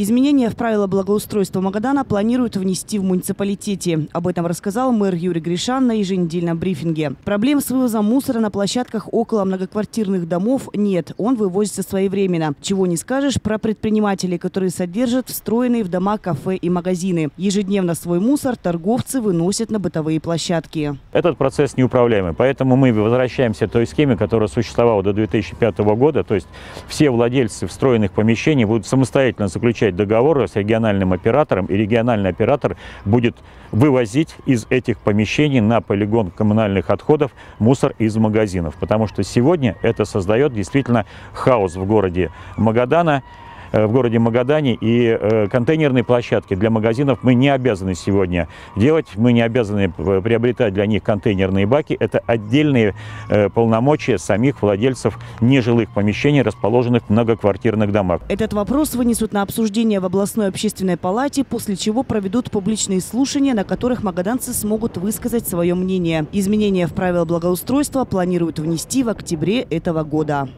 Изменения в правила благоустройства Магадана планируют внести в муниципалитете. Об этом рассказал мэр Юрий Гришан на еженедельном брифинге. Проблем с вывозом мусора на площадках около многоквартирных домов нет. Он вывозится своевременно. Чего не скажешь про предпринимателей, которые содержат встроенные в дома кафе и магазины. Ежедневно свой мусор торговцы выносят на бытовые площадки. Этот процесс неуправляемый, поэтому мы возвращаемся к той схеме, которая существовала до 2005 года, то есть все владельцы встроенных помещений будут самостоятельно заключать договоры с региональным оператором, и региональный оператор будет вывозить из этих помещений на полигон коммунальных отходов мусор из магазинов, потому что сегодня это создает действительно хаос в городе Магадана. Э, в городе Магадане. И э, контейнерные площадки для магазинов мы не обязаны сегодня делать. Мы не обязаны приобретать для них контейнерные баки. Это отдельные э, полномочия самих владельцев нежилых помещений, расположенных в многоквартирных домах. Этот вопрос вынесут на обсуждение в областной общественной палате, после чего проведут публичные слушания, на которых магаданцы смогут высказать свое мнение. Изменения в правила благоустройства планируют внести в октябре этого года.